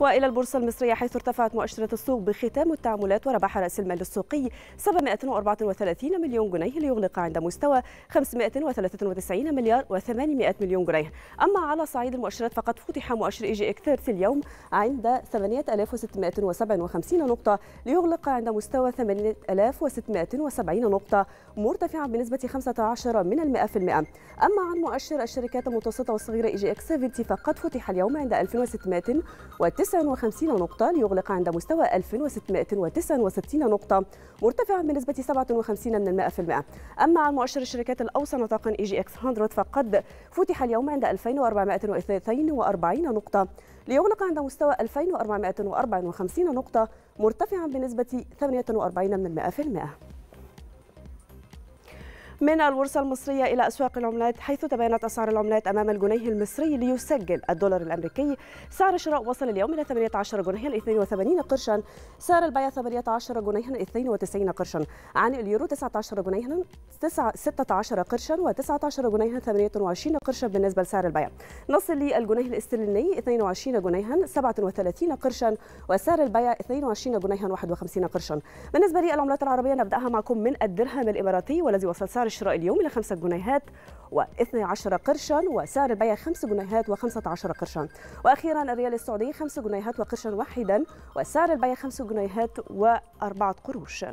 وإلى البورصة المصرية حيث ارتفعت مؤشرات السوق بختام التعاملات وربح رأس المال السوقي 734 مليون جنيه ليغلق عند مستوى 593 مليار و800 مليون جنيه. أما على صعيد المؤشرات فقد فتح مؤشر EGX 30 اليوم عند 8657 نقطة ليغلق عند مستوى 8670 نقطة مرتفعا بنسبة 15 من المئة في المئة. أما عن مؤشر الشركات المتوسطة والصغيرة EGX 70 فقد فتح اليوم عند 1659 نقطة ليغلق عند مستوى 1669 نقطة مرتفعا بنسبة 57 من المئة في المئة. أما عن مؤشر الشركات الأوسط نطاقا EGX 100 فقد فتح اليوم عند 2442 نقطة. ليغلق عند مستوى 2454 نقطة مرتفعا بنسبة 48 من المئة في المئة. من البورصة المصرية إلى أسواق العملات حيث تباينت أسعار العملات أمام الجنيه المصري ليسجل الدولار الأمريكي. سعر الشراء وصل اليوم إلى 18 جنيها 82 قرشا. سعر البيع 18 جنيها 92 قرشا. عن اليورو 19 جنيها 16 قرشا و19 جنيها 28 قرشا بالنسبة لسعر البيع. نصل للجنيه الاسترليني 22 جنيها 37 قرشا وسعر البيع 22 جنيها 51 قرشا. بالنسبة للعملات العربية نبدأها معكم من الدرهم الإماراتي والذي وصل سعر الشراء اليوم إلى 5 جنيهات و12 قرشا وسعر البيع 5 جنيهات و15 قرشا. وأخيرا الريال السعودي 5 جنيهات وقرشا واحدا وسعر البيع 5 جنيهات و4 قروش.